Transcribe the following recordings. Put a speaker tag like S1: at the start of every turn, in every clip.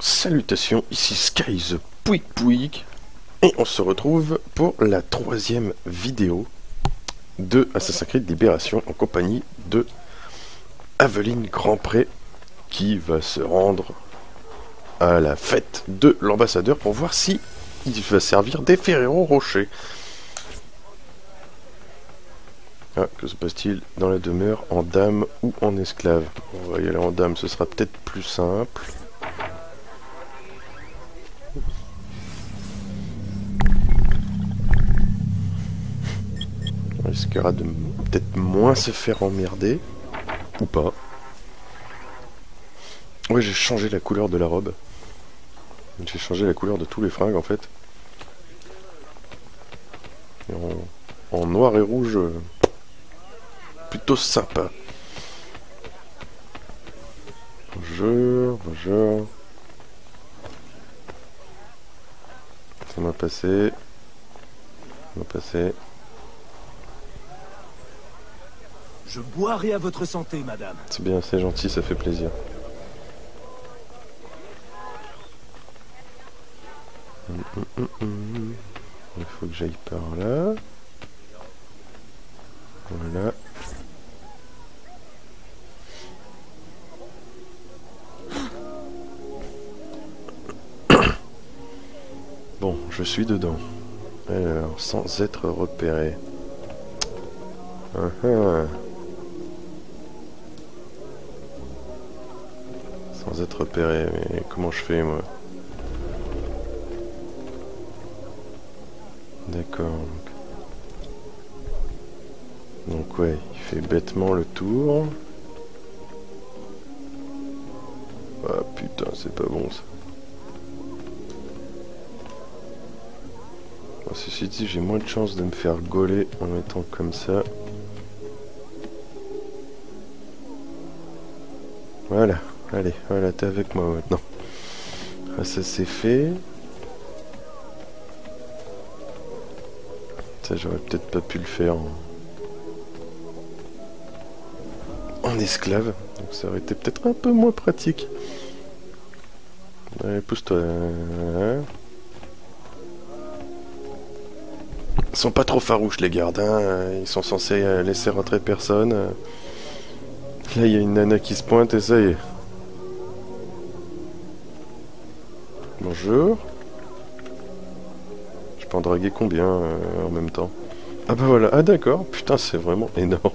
S1: Salutations, ici Sky the Pouic Pouic et on se retrouve pour la troisième vidéo de Assassin's Creed Libération en compagnie de Aveline Grandpré qui va se rendre à la fête de l'ambassadeur pour voir si il va servir des Ferrero Rocher. Ah, que se passe-t-il dans la demeure en dame ou en esclave? On va y aller en dame, ce sera peut-être plus simple. On risquera de peut-être moins se faire emmerder. Ou pas. Ouais, j'ai changé la couleur de la robe. J'ai changé la couleur de tous les fringues en fait. en, en, noir et rouge, euh, plutôt sympa. Bonjour, bonjour. Ça m'a passé. Ça m'a passé.
S2: Je boirai à votre santé, madame.
S1: C'est bien, c'est gentil, ça fait plaisir. Hum, hum, hum, Il faut que j'aille par là. Voilà. Je suis dedans. Alors, sans être repéré. Uh -huh. Sans être repéré, mais comment je fais moi? D'accord. Donc ouais, il fait bêtement le tour. Ah putain, c'est pas bon ça. Ceci dit, j'ai moins de chances de me faire gauler en mettant comme ça. Voilà, allez, voilà, t'es avec moi maintenant. Ah, ça c'est fait. Ça, j'aurais peut-être pas pu le faire en... en esclave. Donc ça aurait été peut-être un peu moins pratique. Allez, pousse-toi. Ils sont pas trop farouches les gardes, hein. ils sont censés laisser rentrer personne. Là il y a une nana qui se pointe et ça y est. Bonjour. Je peux en draguer combien euh, en même temps? Ah bah voilà, ah d'accord, putain c'est vraiment énorme.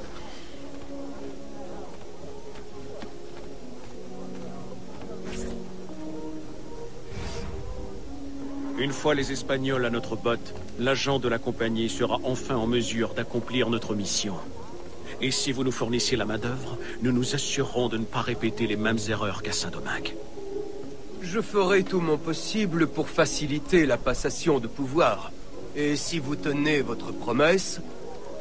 S2: Fois les Espagnols à notre botte, l'agent de la compagnie sera enfin en mesure d'accomplir notre mission. Et si vous nous fournissez la main-d'œuvre, nous nous assurerons de ne pas répéter les mêmes erreurs qu'à Saint-Domingue.
S3: Je ferai tout mon possible pour faciliter la passation de pouvoir. Et si vous tenez votre promesse,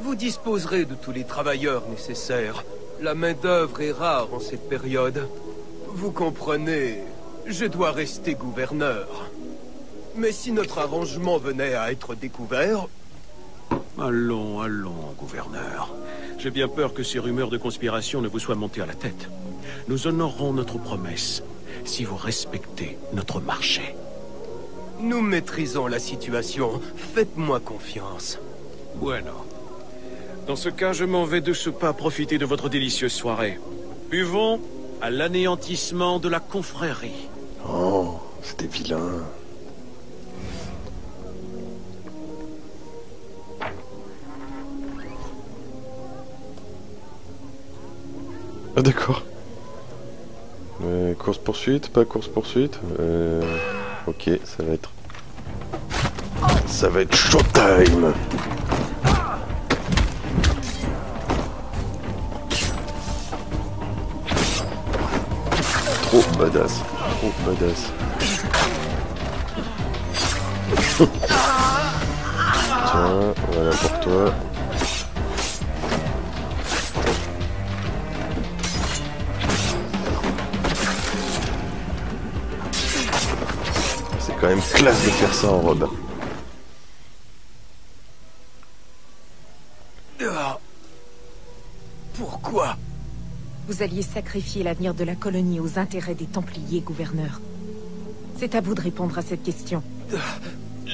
S3: vous disposerez de tous les travailleurs nécessaires. La main-d'œuvre est rare en cette période. Vous comprenez, je dois rester gouverneur. Mais si notre arrangement venait à être découvert...
S2: Allons, allons, gouverneur. J'ai bien peur que ces rumeurs de conspiration ne vous soient montées à la tête. Nous honorerons notre promesse si vous respectez notre marché.
S3: Nous maîtrisons la situation. Faites-moi confiance.
S2: Bueno. Dans ce cas, je m'en vais de ce pas profiter de votre délicieuse soirée. Buvons à l'anéantissement de la confrérie.
S1: Oh, c'était vilain. D'accord. Euh, course poursuite, pas course poursuite. Euh, ok, ça va être. Ça va être showtime. Trop badass, trop badass. Tiens, voilà pour toi. Quand même classe de faire ça en robe.
S3: Pourquoi?
S4: Vous alliez sacrifier l'avenir de la colonie aux intérêts des Templiers, gouverneur. C'est à vous de répondre à cette question.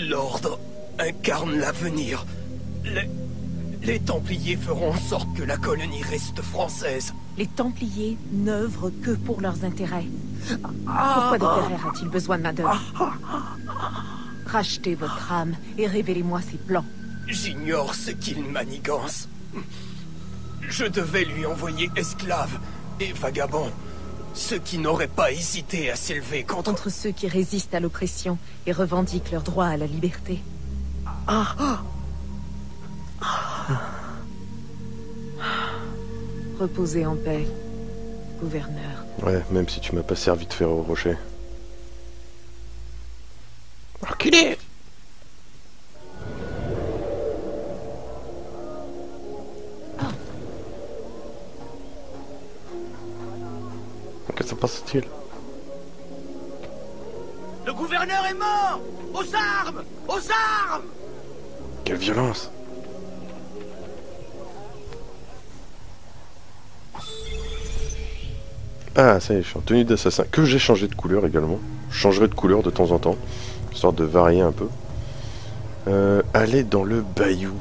S3: L'ordre incarne l'avenir. Les... Les Templiers feront en sorte que la colonie reste française.
S4: Les Templiers n'œuvrent que pour leurs intérêts. Pourquoi Dr. a-t-il besoin de ma d'œuvre Rachetez votre âme et révélez-moi ses plans.
S3: J'ignore ce qu'il manigance. Je devais lui envoyer esclaves et vagabonds. Ceux qui n'auraient pas hésité à s'élever contre...
S4: Contre ceux qui résistent à l'oppression et revendiquent leur droit à la liberté. Reposez en paix, gouverneur.
S1: Ouais, même si tu m'as pas servi de fer au rocher. Enculé. Que se passe-t-il?
S3: Le gouverneur est mort! Aux armes! Aux armes!
S1: Quelle violence Ah, ça y est, tenue d'assassin. Que j'ai changé de couleur également. Je changerai de couleur de temps en temps, histoire de varier un peu. Euh, aller dans le bayou.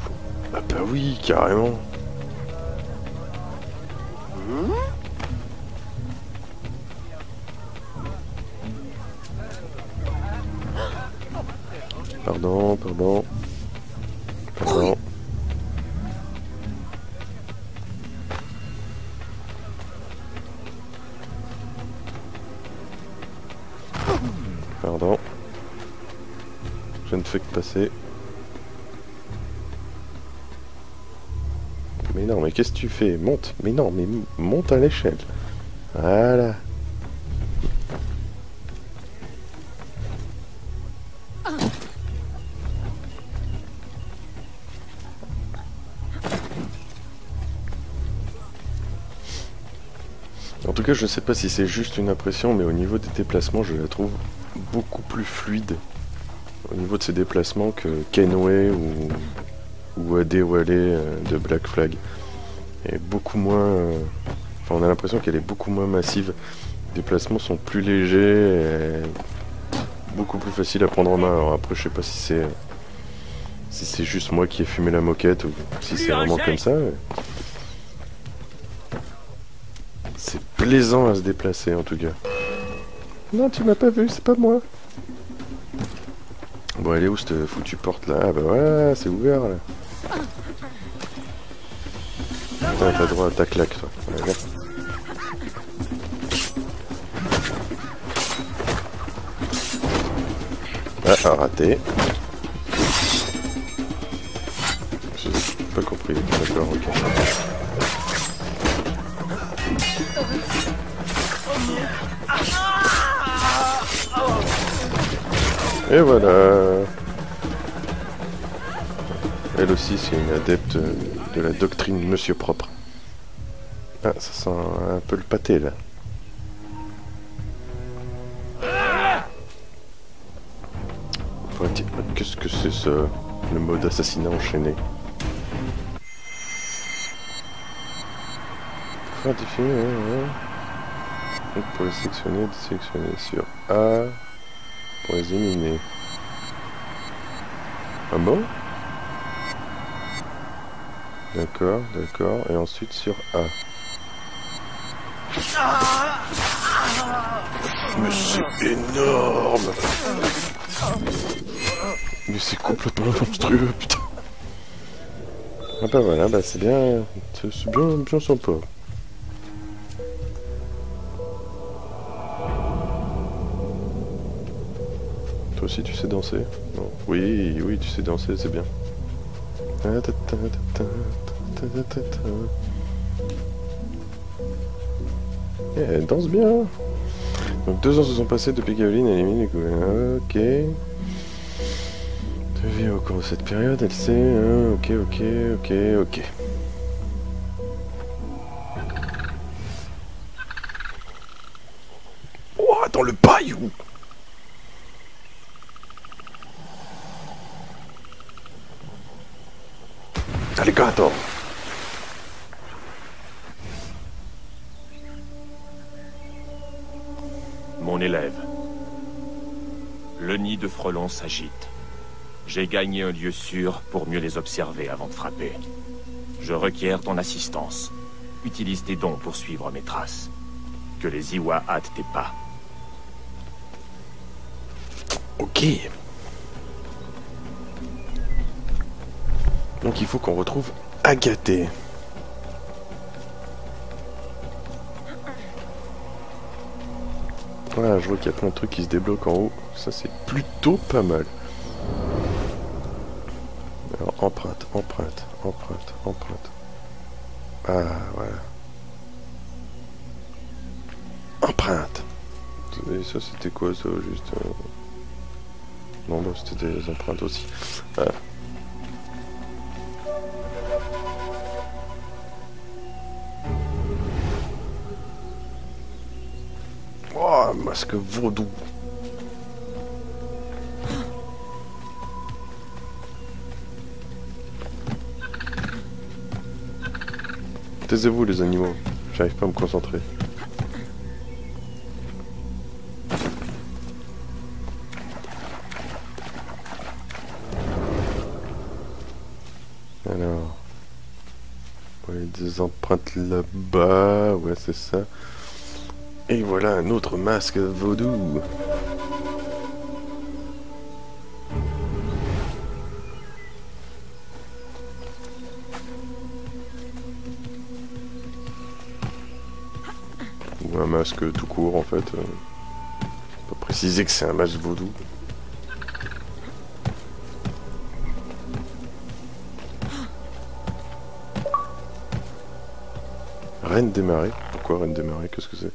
S1: Ah bah oui, carrément. Pardon. Pardon. Pardon. Mais non, mais qu'est-ce que tu fais? Monte Mais non, mais monte à l'échelle. Voilà. En tout cas, je ne sais pas si c'est juste une impression, mais au niveau des déplacements, je la trouve beaucoup plus fluide au niveau de ses déplacements que Kenway ou, ou Adewale euh, de Black Flag. Et beaucoup moins. euh, Enfin, on a l'impression qu'elle est beaucoup moins massive. Les déplacements sont plus légers et beaucoup plus faciles à prendre en main. Alors après, je sais pas si c'est si c'est juste moi qui ai fumé la moquette ou si c'est vraiment comme ça. C'est plaisant à se déplacer en tout cas. Non, tu m'as pas vu, c'est pas moi. Bon, elle est où cette foutue porte là? Ah bah voilà, c'est ouvert là. T'as droit à ta claque ah, raté. J'ai pas compris. D'accord, ok. Et voilà. Elle aussi, c'est une adepte de la doctrine Monsieur Propre. Ah, ça sent un peu le pâté là. Qu'est-ce que c'est ce le mode assassinat enchaîné? Faire définir. pour sélectionner, sélectionner sur A pour les éliminer. Ah bon? D'accord, d'accord. Et ensuite sur A. Mais c'est énorme Mais c'est complètement monstrueux, putain Ah bah voilà, bah c'est bien... C'est bien, bien sympa. Tu sais danser. Oui, oui, tu sais danser, c'est bien. Eh, Elle danse bien. Donc deux ans se sont passés depuis qu'Eveline a éliminé les. Ok. Devient au cours de cette période, elle sait. hein, ok, ok, ok, ok. Dans le bayou
S5: frelons. J'ai gagné un lieu sûr pour mieux les observer avant de frapper. Je requiers ton assistance. Utilise tes dons pour suivre mes traces. Que les Iwa hâtent tes pas.
S1: Ok. Donc il faut qu'on retrouve Agathé. Voilà, je vois qu'il y a plein de trucs qui se débloquent en haut. Ça, c'est plutôt pas mal. Alors, empreinte, empreinte, empreinte, empreinte. Ah, voilà. Empreinte. Et ça, c'était quoi, ça, juste euh, Non, bah, c'était des empreintes aussi. Voilà. Oh, masque vaudou. Taisez-vous les animaux, j'arrive pas à me concentrer. Alors, ouais, des empreintes là-bas, ouais c'est ça. Et voilà un autre masque vaudou. Ou un masque tout court en fait. euh. Pas préciser que c'est un masque vaudou. Reine des marées. Pourquoi Reine des marées Qu'est-ce que c'est?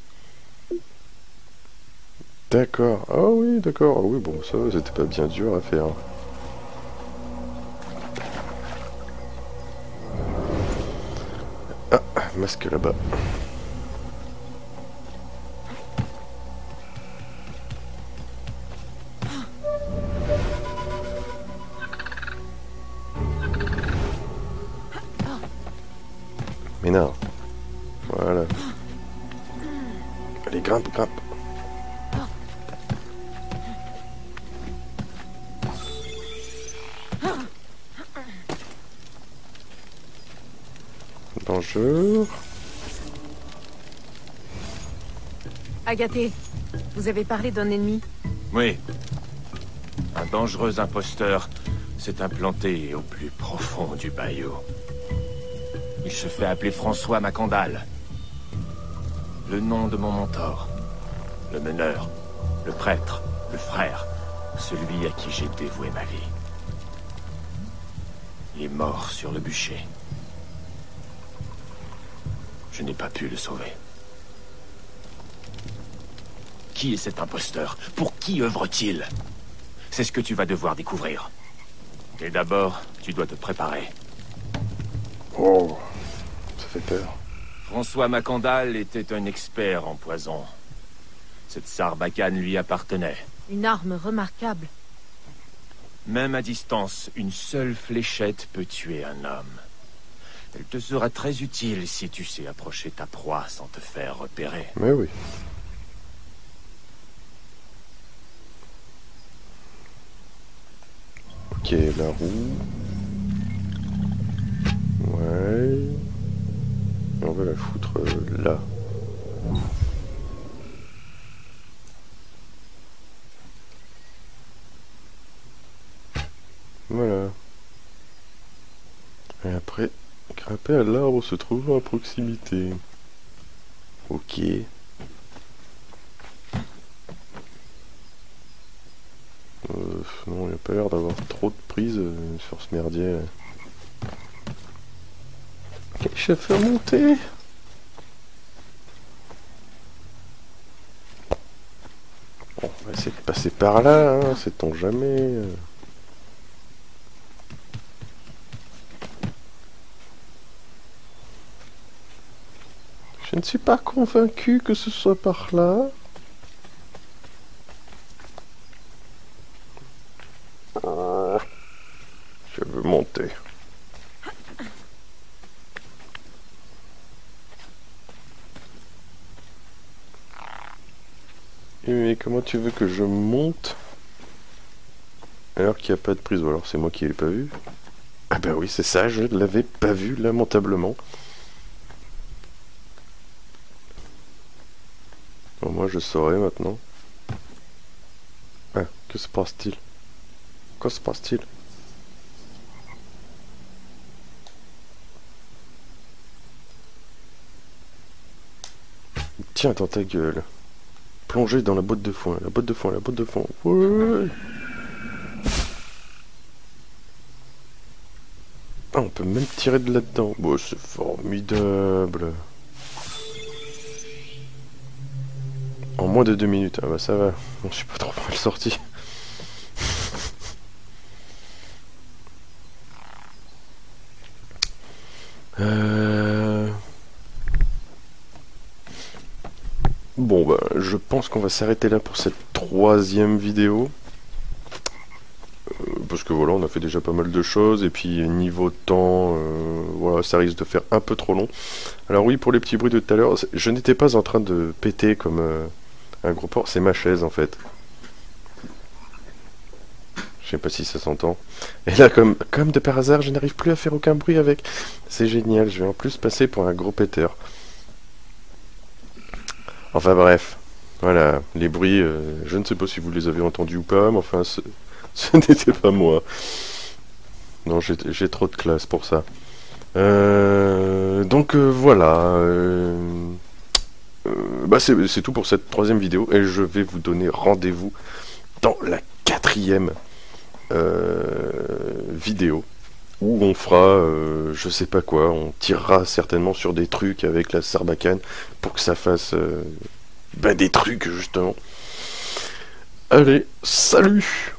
S1: D'accord. Ah oui, d'accord. Ah oui, bon, ça, c'était pas bien dur à faire. Ah, masque là-bas. Mais non. Voilà. Allez, grimpe, grimpe.
S4: Agathé, vous avez parlé d'un ennemi.
S5: Oui. Un dangereux imposteur s'est implanté au plus profond du bayou. Il se fait appeler François Macandal. Le nom de mon mentor. Le meneur. Le prêtre. Le frère. Celui à qui j'ai dévoué ma vie. Il est mort sur le bûcher. Je n'ai pas pu le sauver. Qui est cet imposteur? Pour qui œuvre-t-il? C'est ce que tu vas devoir découvrir. Et d'abord, tu dois te préparer.
S1: Oh, ça fait peur.
S5: François Macandal était un expert en poison. Cette sarbacane lui appartenait.
S4: Une arme remarquable.
S5: Même à distance, une seule fléchette peut tuer un homme. Elle te sera très utile si tu sais approcher ta proie sans te faire repérer.
S1: Mais oui. Ok, la roue. Ouais. On va la foutre euh, là. Voilà. Et après, grimper à l'arbre se trouvant à proximité. Ok. Euh, non, il n'y a pas l'air d'avoir trop de prise euh, sur ce merdier. là. Je fait monter Bon, on va essayer de passer par là, hein, sait-on jamais. Je ne suis pas convaincu que ce soit par là. Ah, Je veux monter. Et Mais comment tu veux que je monte Alors qu'il n'y a pas de prise, ou alors c'est moi qui l'ai pas vu. Ah bah oui, c'est ça, je ne l'avais pas vu, lamentablement. Bon, moi je saurais maintenant. Ah, que se passe-t-il? Que se passe-t-il? Tiens dans ta gueule. Plonger dans la boîte de foin, la boîte de foin, la boîte de foin. Ah, on peut même tirer de là-dedans. Bon, c'est formidable. En moins de deux minutes. Ah bah ça va. Je suis pas trop mal sorti. Euh... Bon bah je pense qu'on va s'arrêter là pour cette troisième vidéo. Euh, parce que voilà, on a fait déjà pas mal de choses, et puis niveau temps, euh, voilà, ça risque de faire un peu trop long. Alors oui, pour les petits bruits de tout à l'heure, je n'étais pas en train de péter comme euh, un gros porc, c'est ma chaise en fait. Je sais pas si ça s'entend. Et là, comme, comme de par hasard, je n'arrive plus à faire aucun bruit avec. C'est génial, je vais en plus passer pour un gros péteur. Enfin bref, voilà, les bruits, euh, je ne sais pas si vous les avez entendus ou pas, mais enfin, ce, n'était pas moi. Non, j'ai trop de classe pour ça. Euh, donc euh, voilà, bah c'est tout pour cette troisième vidéo, et je vais vous donner rendez-vous dans la quatrième vidéo où on fera, euh, je sais pas quoi, on tirera certainement sur des trucs avec la sarbacane pour que ça fasse bah, des trucs justement. Allez, salut